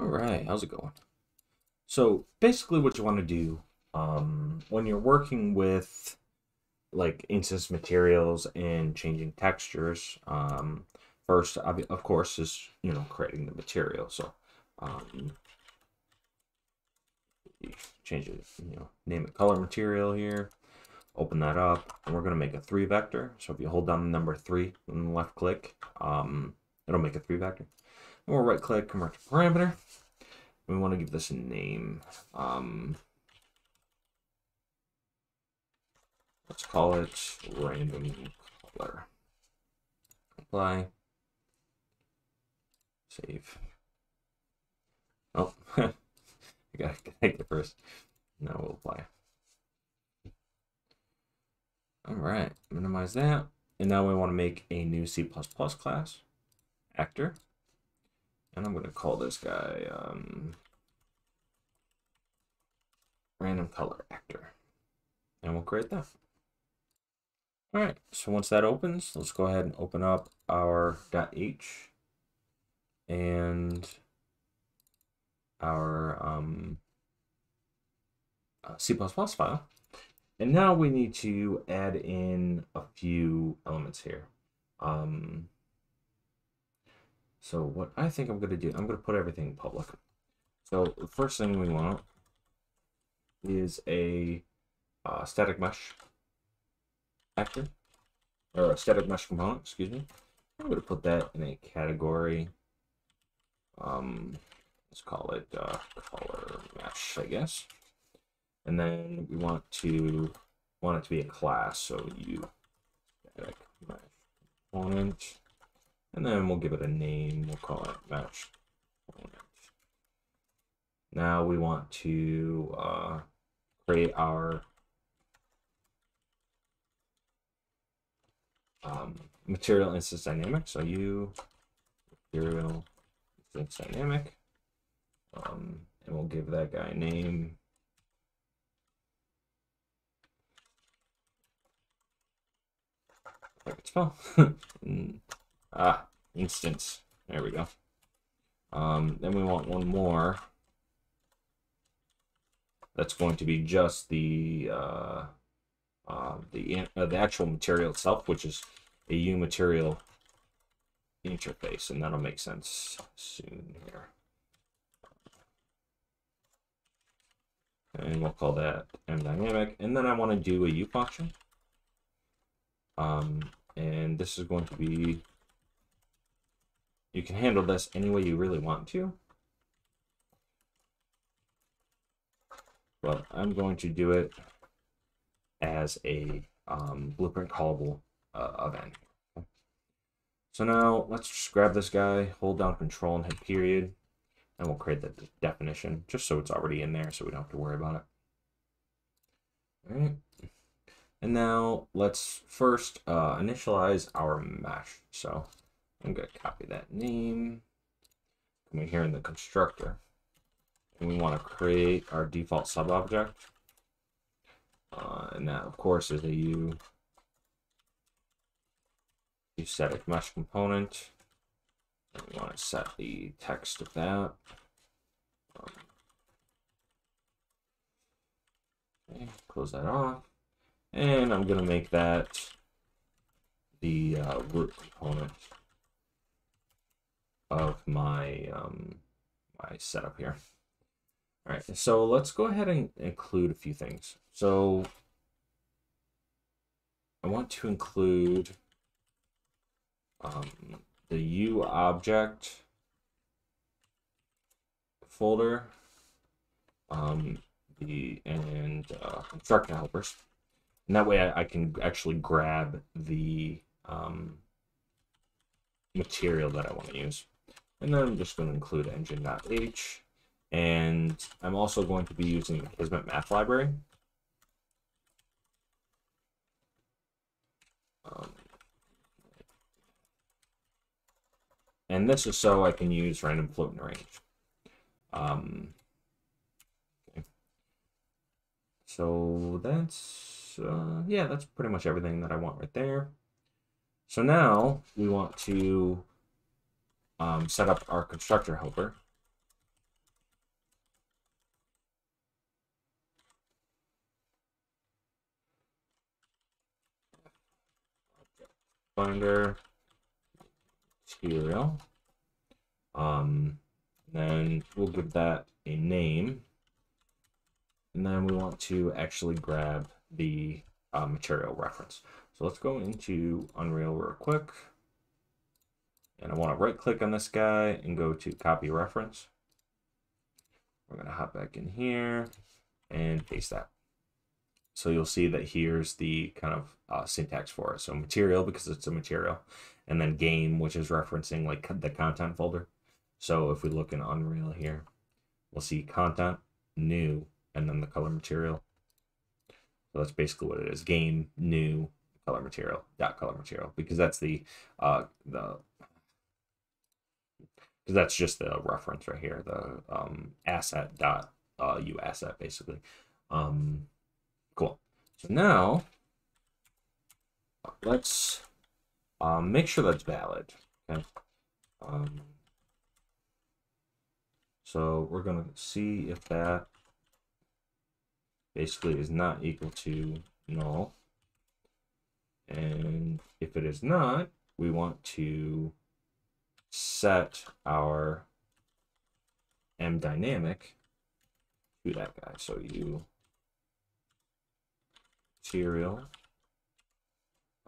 All right, how's it going? So basically what you want to do um, when you're working with like instance materials and changing textures, um, first, of course, is, you know, creating the material. So um, change it, you know, name it color material here, open that up, and we're going to make a three vector. So if you hold down the number three and left click, um, it'll make a three vector. We'll right click, convert to parameter. We want to give this a name. Um, let's call it random color. Apply. Save. Oh, I gotta take it first. Now we'll apply. All right, minimize that. And now we want to make a new C++ class, actor. And I'm going to call this guy um, random color actor. And we'll create that. All right, so once that opens, let's go ahead and open up our .h and our um, uh, C++ file. And now we need to add in a few elements here. Um, so what I think I'm going to do, I'm going to put everything public. So the first thing we want is a uh, static mesh actor, or a static mesh component, excuse me. I'm going to put that in a category. Um, let's call it uh, color mesh, I guess. And then we want to want it to be a class, so you static mesh component and then we'll give it a name. We'll call it match Now we want to uh, create our um, material instance dynamic. So you material instance dynamic. Um, and we'll give that guy a name. I can spell. Ah, instance. There we go. Um, then we want one more. That's going to be just the uh, uh, the uh, the actual material itself, which is a U material interface, and that'll make sense soon here. And we'll call that M dynamic. And then I want to do a U function. Um, and this is going to be you can handle this any way you really want to. But I'm going to do it as a um, blueprint callable uh, event. So now let's just grab this guy, hold down control and hit period, and we'll create the definition just so it's already in there so we don't have to worry about it. All right. And now let's first uh, initialize our mesh. So I'm going to copy that name. Come in here in the constructor. And we want to create our default subobject. Uh, and that, of course, is a U, U static mesh component. We want to set the text of that. Um, okay, close that off. And I'm going to make that the uh, root component of my um, my setup here. All right, so let's go ahead and include a few things. So I want to include um, the U object folder, um, the and uh, helpers, and that way I, I can actually grab the um, material that I want to use. And then I'm just going to include engine.h. And I'm also going to be using the Kismet math library. Um, and this is so I can use random float and range. Um, okay. So that's, uh, yeah, that's pretty much everything that I want right there. So now we want to um, set up our constructor helper. Binder material. Um, then we'll give that a name. And then we want to actually grab the uh, material reference. So let's go into Unreal real quick. And I want to right click on this guy and go to copy reference. We're going to hop back in here and paste that. So you'll see that here's the kind of uh, syntax for it. So material, because it's a material, and then game, which is referencing like the content folder. So if we look in Unreal here, we'll see content, new, and then the color material. So that's basically what it is. Game, new, color material, dot color material, because that's the uh the because that's just the reference right here, the um asset dot uh u asset basically. Um cool. So now let's um make sure that's valid. Okay. Um so we're gonna see if that basically is not equal to null. And if it is not, we want to set our m dynamic to that guy. So you material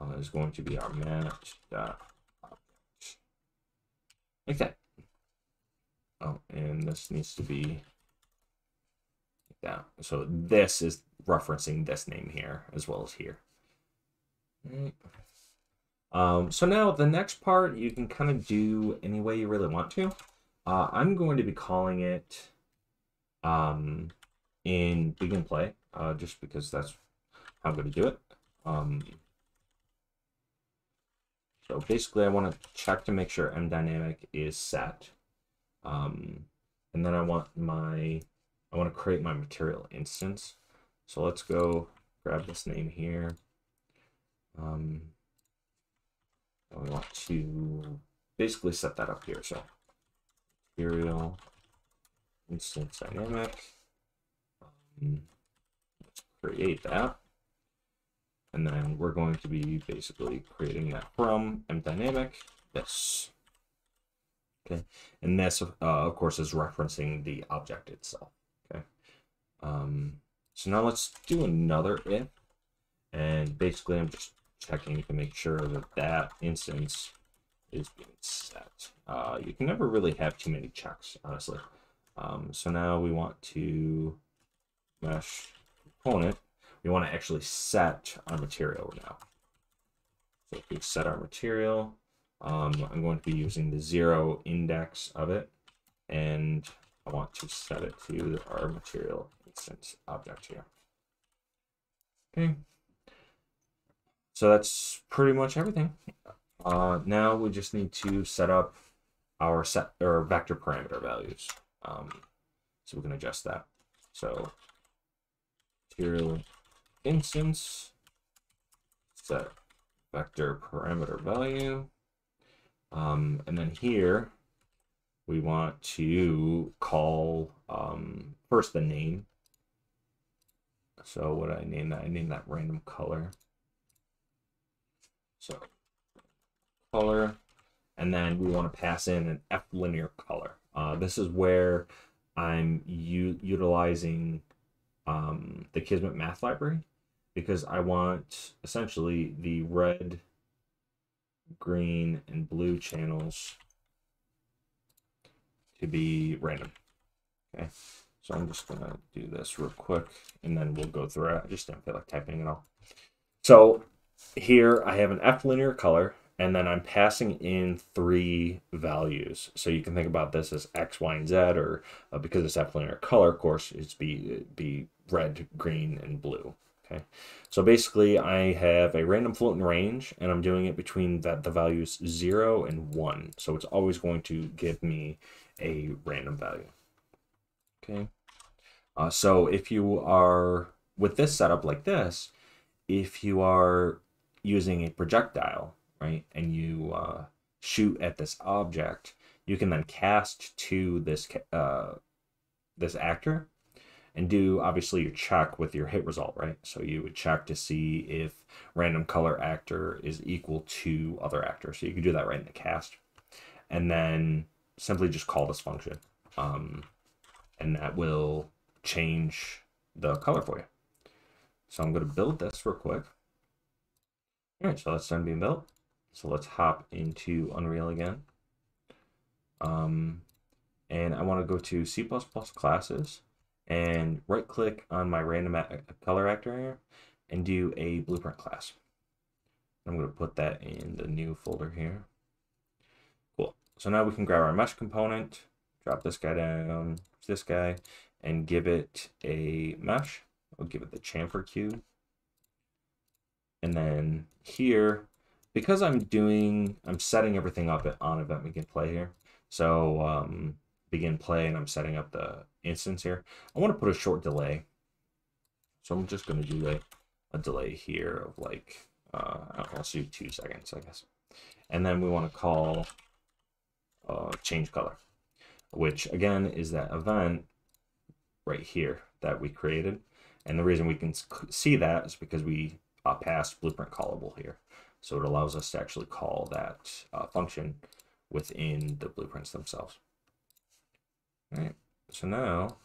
uh, is going to be our match dot object. Like that. Oh, and this needs to be that. So this is referencing this name here as well as here. Right. Um, so now the next part you can kind of do any way you really want to. Uh, I'm going to be calling it um, in begin play, uh, just because that's how I'm going to do it. Um, so basically I want to check to make sure M dynamic is set. Um, and then I want my I want to create my material instance. So let's go grab this name here. Um, we want to basically set that up here. So material instance dynamic. Um, let's create that. And then we're going to be basically creating that from M dynamic this. Okay, and this, uh, of course, is referencing the object itself. Okay, um, so now let's do another if. And basically I'm just checking to make sure that that instance is being set. Uh, you can never really have too many checks, honestly. Um, so now we want to mesh component. We want to actually set our material now. So if we set our material, um, I'm going to be using the zero index of it. And I want to set it to our material instance object here. Okay. So that's pretty much everything. Uh, now we just need to set up our set or vector parameter values. Um, so we can adjust that. So material instance set vector parameter value. Um, and then here we want to call um, first the name so what I name that? I name that random color. So color, and then we want to pass in an F linear color. Uh, this is where I'm utilizing um, the Kismet math library because I want essentially the red, green, and blue channels to be random. Okay. So I'm just gonna do this real quick and then we'll go through it. I just don't feel like typing it all. So here I have an F linear color and then I'm passing in three values. So you can think about this as X, Y, and Z, or uh, because it's F linear color, of course, it's be be red, green, and blue. Okay, so basically I have a random floating range, and I'm doing it between that the values zero and one. So it's always going to give me a random value. Okay. Uh, so if you are with this setup like this, if you are using a projectile, right, and you uh, shoot at this object, you can then cast to this uh, this actor, and do obviously your check with your hit result, right? So you would check to see if random color actor is equal to other actor. So you can do that right in the cast. And then simply just call this function. Um, and that will change the color for you. So I'm going to build this real quick. All right, so that's done being built. So let's hop into Unreal again. Um, and I want to go to C++ classes and right click on my random color actor here and do a blueprint class. I'm going to put that in the new folder here. Cool. So now we can grab our mesh component, drop this guy down, this guy, and give it a mesh. I'll give it the chamfer cube. And then here, because I'm doing, I'm setting everything up on event begin play here. So um, begin play and I'm setting up the instance here. I want to put a short delay. So I'm just going to do a, a delay here of like, uh, I'll do two seconds, I guess. And then we want to call uh, change color, which again is that event right here that we created. And the reason we can see that is because we uh, passed blueprint callable here. So it allows us to actually call that uh, function within the blueprints themselves. All right, so now,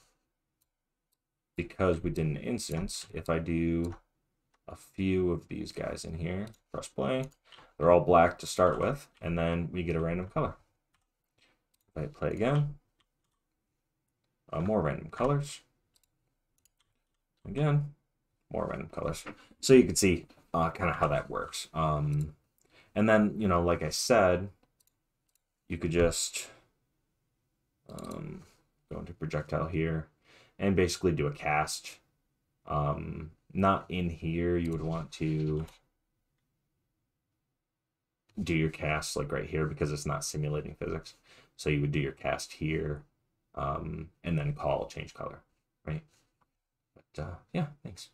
because we did an instance, if I do a few of these guys in here, press play, they're all black to start with, and then we get a random color. If I play again, uh, more random colors. Again, more random colors. So you can see uh, kind of how that works. Um, and then, you know, like I said, you could just um, go into projectile here and basically do a cast. Um, not in here, you would want to do your cast like right here because it's not simulating physics. So you would do your cast here um, and then call change color, right? But uh, yeah, thanks.